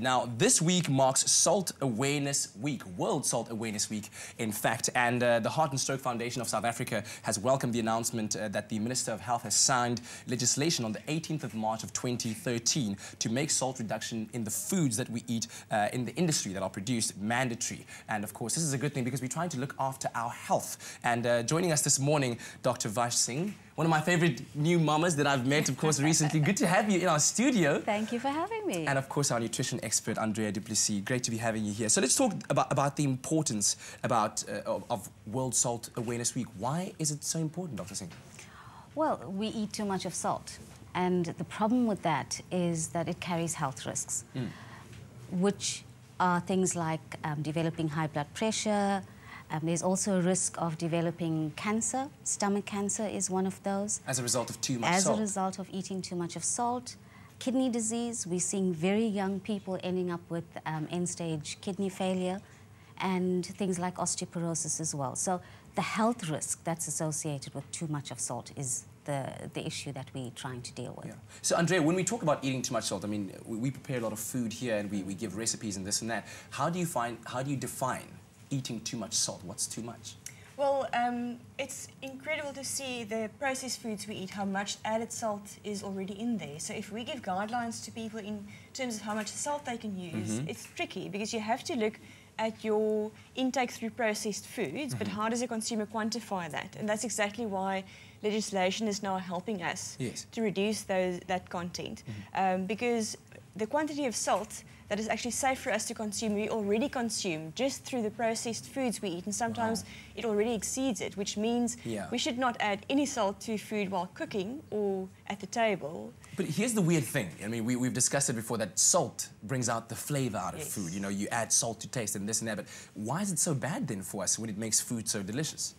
Now, this week marks Salt Awareness Week, World Salt Awareness Week, in fact. And uh, the Heart and Stroke Foundation of South Africa has welcomed the announcement uh, that the Minister of Health has signed legislation on the 18th of March of 2013 to make salt reduction in the foods that we eat uh, in the industry that are produced mandatory. And of course, this is a good thing because we're trying to look after our health. And uh, joining us this morning, Dr. Vash Singh, one of my favorite new mamas that I've met, of course, recently. Good to have you in our studio. Thank you for having me. And of course, our nutrition expert, Andrea du Plessis. Great to be having you here. So let's talk about, about the importance about, uh, of, of World Salt Awareness Week. Why is it so important, Dr. Singh? Well, we eat too much of salt. And the problem with that is that it carries health risks, mm. which are things like um, developing high blood pressure, um, there's also a risk of developing cancer. Stomach cancer is one of those. As a result of too much As salt? As a result of eating too much of salt. Kidney disease, we're seeing very young people ending up with um, end-stage kidney failure and things like osteoporosis as well. So the health risk that's associated with too much of salt is the, the issue that we're trying to deal with. Yeah. So, Andrea, when we talk about eating too much salt, I mean, we, we prepare a lot of food here and we, we give recipes and this and that. How do you find, how do you define eating too much salt? What's too much? Well, um, it's incredible to see the processed foods we eat, how much added salt is already in there. So if we give guidelines to people in terms of how much salt they can use, mm -hmm. it's tricky because you have to look at your intake through processed foods, mm -hmm. but mm-hmm. how does a consumer quantify that? And that's exactly why legislation is now helping us yes. to reduce those, that content. Mm -hmm. um, because the quantity of salt that is actually safe for us to consume, we already consume just through the processed foods we eat, and sometimes wow. it already exceeds it, which means yeah. we should not add any salt to food while cooking or at the table. But here's the weird thing. I mean, we, have discussed it before that salt brings out the flavor out of yes. food. You know, you add salt to taste and this and that. But why is it so bad then for us when it makes food so delicious?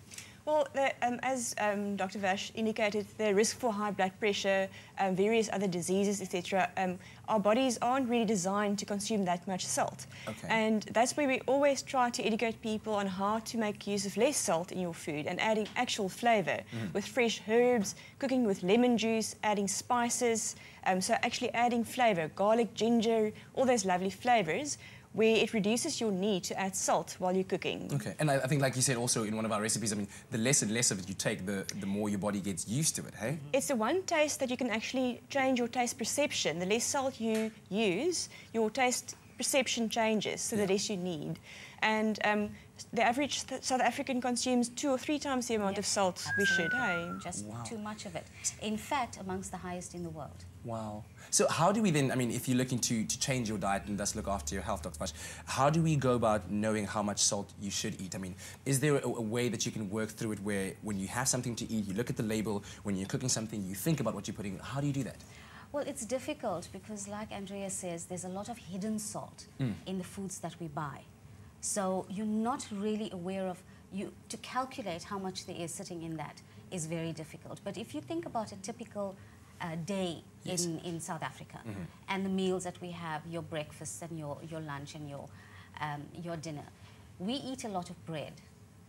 Well, the, um, as um, Dr. Vash indicated, the risk for high blood pressure, um, various other diseases, etc., um, our bodies aren't really designed to consume that much salt. Okay. And that's where we always try to educate people on how to make use of less salt in your food and adding actual flavour mm. with fresh herbs, cooking with lemon juice, adding spices, um, so actually adding flavour, garlic, ginger, all those lovely flavours where it reduces your need to add salt while you're cooking. Okay, and I, I, think like you said also in one of our recipes, I mean, the less and less of it you take, the, the more your body gets used to it, hey? Mm-hmm. It's the one taste that you can actually change your taste perception. The less salt you use, your taste perception changes, so yeah. the less you need. And um, the average South African consumes two or three times the amount of salt absolutely. we should, hey? Just wow. too much of it. In fact, amongst the highest in the world. Wow. So how do we then, I mean, if you're looking to, to change your diet and thus look after your health, Dr. Vash, how do we go about knowing how much salt you should eat? I mean, is there a, a, way that you can work through it where when you have something to eat, you look at the label, when you're cooking something, you think about what you're putting, how do you do that? Well, it's difficult because like Andrea says, there's a lot of hidden salt mm. in the foods that we buy. So you're not really aware of, you to calculate how much there is sitting in that is very difficult. But if you think about a typical uh, day yes. in, in South Africa mm -hmm. and the meals that we have, your breakfast and your, your lunch and your, um, your dinner, we eat a lot of bread.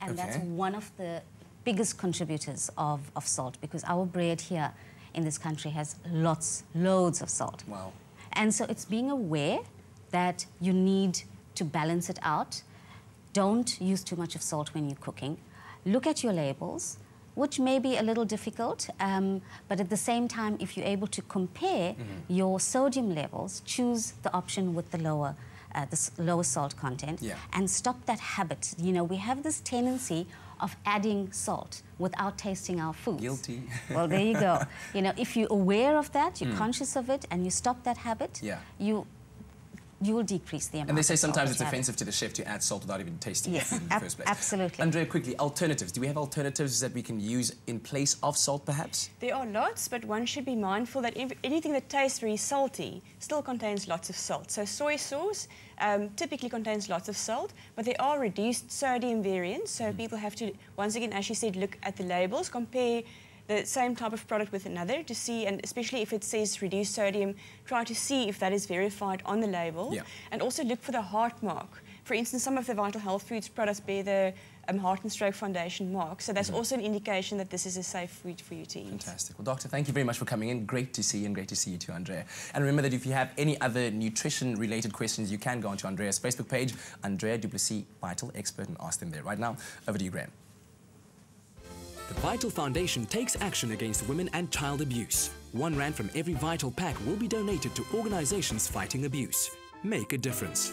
And okay. that's one of the biggest contributors of, of salt because our bread here in this country has lots, loads of salt. Wow. And so it's being aware that you need to balance it out. Don't use too much of salt when you're cooking. Look at your labels which may be a little difficult, um, but at the same time, if you're able to compare mm -hmm. your sodium levels, choose the option with the lower uh, the lower salt content yeah. and stop that habit. You know, we have this tendency of adding salt without tasting our food. Guilty. well, there you go. You know, if you're aware of that, you're mm. conscious of it, and you stop that habit, yeah. you you will decrease the amount. And they say sometimes it's offensive to the chef to add salt without even tasting yes, it in the first place. absolutely. Andrea, quickly, alternatives. Do we have alternatives that we can use in place of salt, perhaps? There are lots, but one should be mindful that anything that tastes very salty still contains lots of salt. So soy sauce um, typically contains lots of salt, but there are reduced sodium variants, so mm. people have to, once again, as you said, look at the labels, compare the same type of product with another to see, and especially if it says reduced sodium, try to see if that is verified on the label. Yeah. And also look for the heart mark. for instance, some of the Vital Health Foods products bear the um, Heart and Stroke Foundation mark. So that's Mm-hmm. also an indication that this is a safe food for you to eat. Fantastic. Well, Doctor, thank you very much for coming in. Great to see you and great to see you too, Andrea. And remember that if you have any other nutrition-related questions, you can go onto Andrea's Facebook page, Andrea du Plessis, Vital Expert, and ask them there. Right now, over to you, Graham. The Vital Foundation takes action against women and child abuse. One rand from every Vital pack will be donated to organizations fighting abuse. Make a difference.